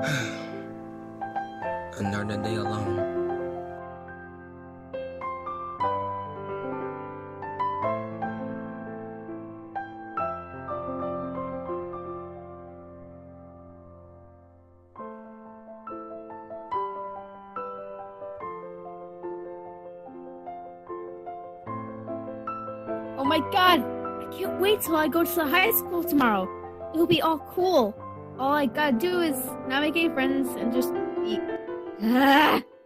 Another day alone. Oh my god! I can't wait till I go to the high school tomorrow. It'll be all cool. All I gotta do is not make any friends and just eat.